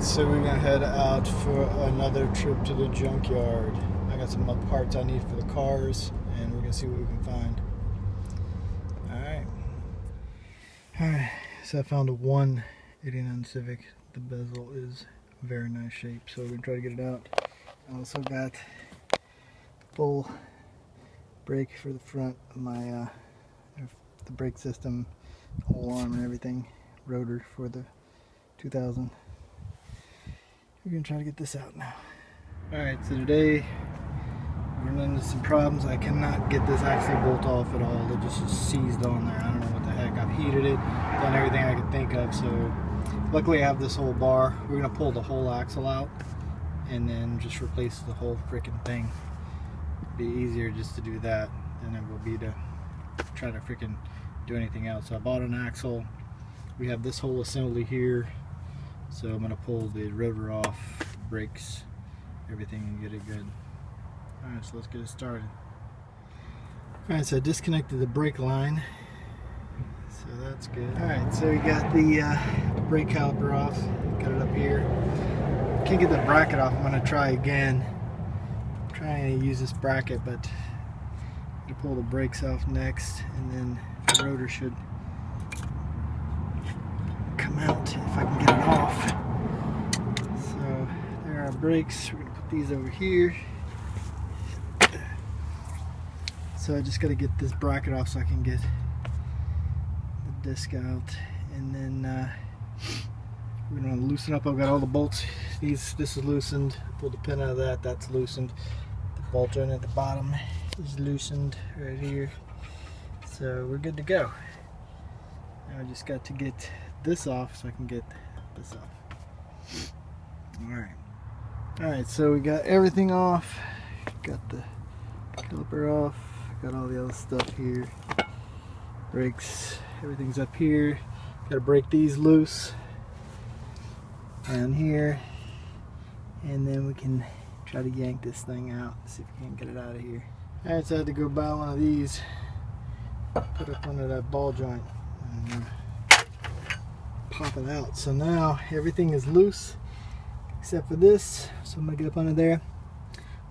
so we're gonna head out for another trip to the junkyard. I got some parts I need for the cars, and we're gonna see what we can find. All right. All right. So I found a 189 Civic. The bezel is very nice shape, so we're gonna try to get it out. I also got full brake for the front of my uh, the brake system, whole arm and everything, rotor for the 2000. We're gonna try to get this out now. Alright, so today we're running into some problems. I cannot get this axle bolt off at all. It just is seized on there. I don't know what the heck. I've heated it, done everything I could think of. So luckily I have this whole bar. We're gonna pull the whole axle out and then just replace the whole freaking thing. It'd be easier just to do that than it will be to try to freaking do anything else. So I bought an axle. We have this whole assembly here. So I'm gonna pull the rotor off, brakes, everything and get it good. Alright, so let's get it started. Alright, so I disconnected the brake line. So that's good. Alright, so we got the uh, brake caliper off. Got it up here. Can't get the bracket off. I'm gonna try again. I'm trying to use this bracket, but to pull the brakes off next, and then the rotor should come out if I can get it off. So brakes. We're gonna put these over here. So I just gotta get this bracket off so I can get the disc out, and then uh, we're gonna loosen up. I've got all the bolts. These this is loosened. Pull the pin out of that. That's loosened. The bolt on at the bottom is loosened right here. So we're good to go. Now I just got to get this off so I can get this off. Alright. Alright, so we got everything off. Got the caliper off. Got all the other stuff here. Brakes, everything's up here. Gotta break these loose down here. And then we can try to yank this thing out. See if we can get it out of here. Alright, so I had to go buy one of these. Put up under that ball joint. And, uh, pop it out. So now everything is loose except for this. So I'm gonna get up under there,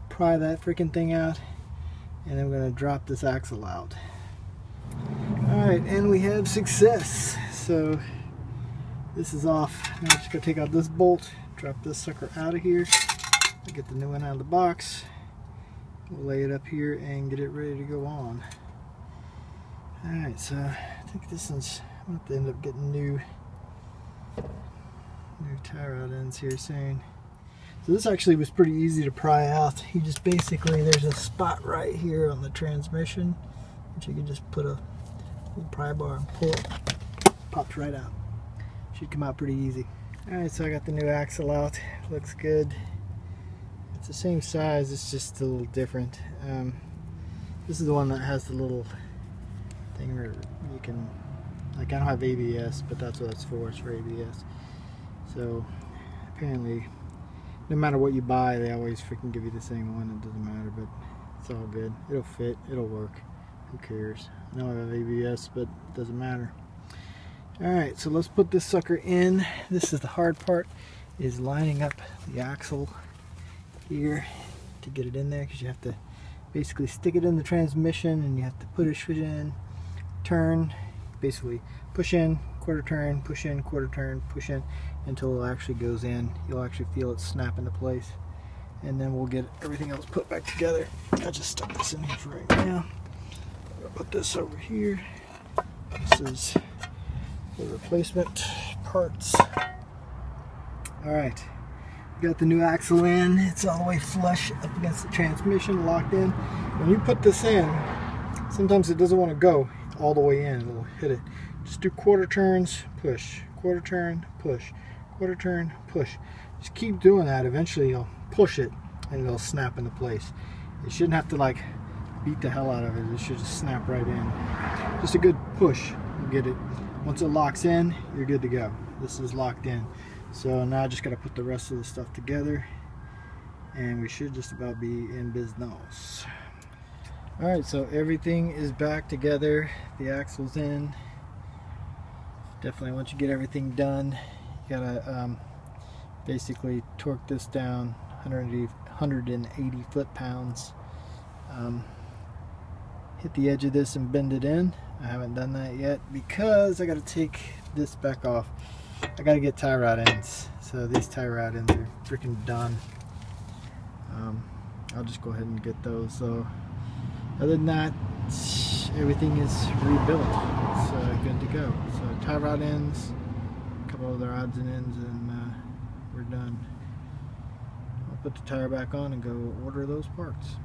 pry that freaking thing out, and I'm gonna drop this axle out. Alright, and we have success. So this is off. Now I'm just gonna take out this bolt, drop this sucker out of here, get the new one out of the box, we'll lay it up here and get it ready to go on. Alright, so I think this is, I'm going to end up getting new new tie rod ends here soon. So this actually was pretty easy to pry out. You just basically, there's a spot right here on the transmission, which you can just put a little pry bar and pull it, pops right out. Should come out pretty easy. Alright, so I got the new axle out. Looks good. It's the same size, it's just a little different. Um, this is the one that has the little thing where you can, like I don't have ABS, but that's what it's for, it's for ABS. So apparently, no matter what you buy, they always freaking give you the same one. It doesn't matter, but it's all good. It'll fit. It'll work. Who cares? I know I have ABS, but it doesn't matter. Alright, so let's put this sucker in. This is the hard part, is lining up the axle here to get it in there because you have to basically stick it in the transmission and you have to push it in, turn, basically push in, quarter turn, push in, quarter turn, push in until it actually goes in. You'll actually feel it snap into place. And then we'll get everything else put back together. I just stuck this in here for right now. Put this over here. This is the replacement parts. Alright, got the new axle in. It's all the way flush up against the transmission, locked in. When you put this in, sometimes it doesn't want to go all the way in. It'll hit it. Just do quarter turns, push, quarter turn, push, quarter turn, push. Just keep doing that. Eventually you'll push it and it'll snap into place. You shouldn't have to like beat the hell out of it. It should just snap right in. Just a good push. Get it. Once it locks in, you're good to go. This is locked in. So now I just got to put the rest of the stuff together and we should just about be in business. Alright, so everything is back together. The axle's in. Definitely once you get everything done, you gotta um, basically torque this down 180, 180 foot-pounds. Um, hit the edge of this and bend it in. I haven't done that yet because I got to take this back off. I got to get tie rod ends. So these tie rod ends are freaking done. Um, I'll just go ahead and get those. So other than that, everything is rebuilt. It's uh, good to go. So tie rod ends, a couple other odds and ends, and uh, we're done. I'll put the tire back on and go order those parts.